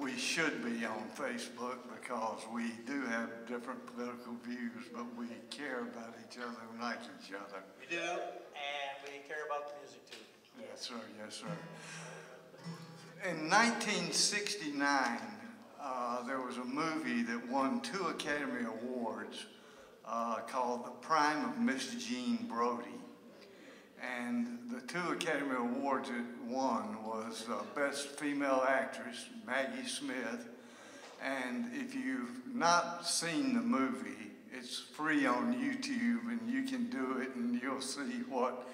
we should be on Facebook because we do have different political views, but we care about each other and like each other. We do, and we care about the music too. Yes, sir, yes, sir. In 1969, uh, there was a movie that won two Academy Awards uh, called The Prime of Miss Jean Brodie. And two Academy Awards it won was uh, Best Female Actress, Maggie Smith. And if you've not seen the movie, it's free on YouTube and you can do it and you'll see what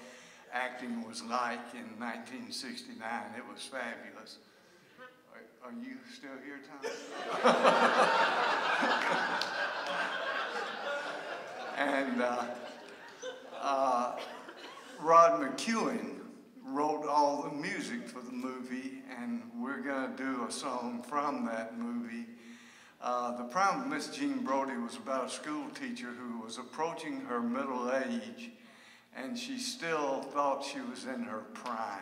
acting was like in 1969. It was fabulous. Are, are you still here, Tom? and uh, Rod McKuen wrote all the music for the movie, and we're going to do a song from that movie. Uh, the Prime of Miss Jean Brodie was about a school teacher who was approaching her middle age, and she still thought she was in her prime.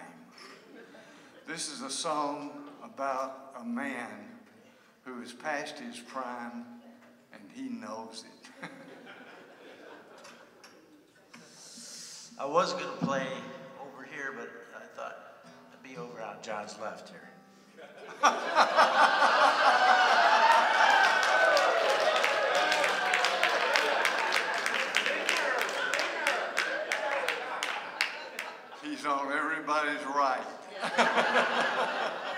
This is a song about a man who is past his prime, and he knows it. I was gonna play over here, but I thought I'd be over on John's left here. He's on everybody's right.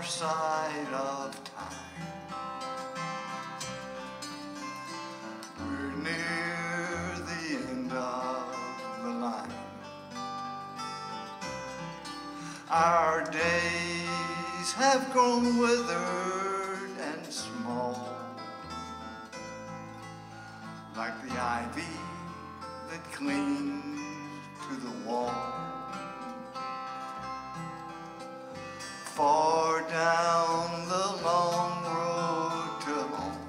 far side of time, we're near the end of the line. Our days have grown withered and small, like the ivy that clings to the wall. Down the long road to home,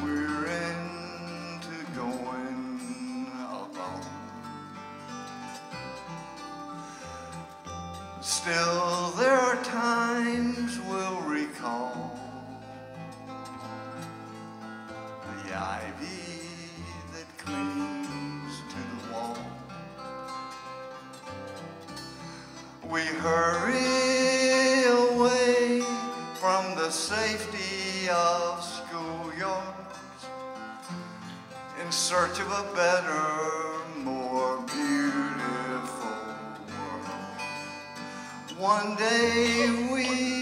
we're into going alone. Still, there are times We hurry away from the safety of schoolyards in search of a better, more beautiful world. One day we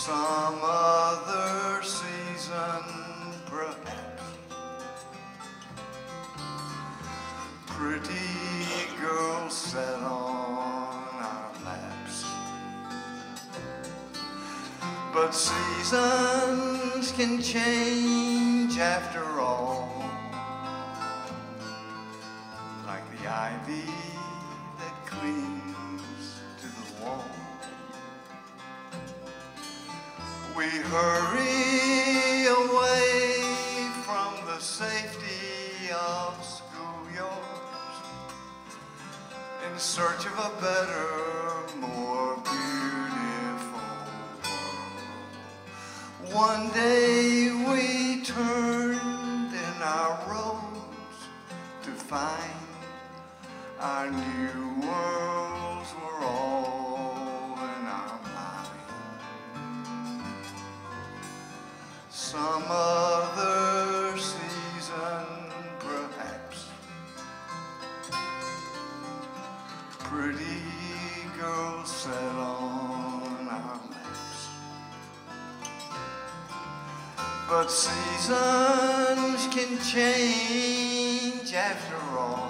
Some other season, perhaps. Pretty girls sat on our laps. But seasons can change after all. Like the ivy that clings hurry away from the safety of schoolyards in search of a better, more beautiful world. One day we turned in our roads to find our new worlds set on our maps. But seasons can change after all.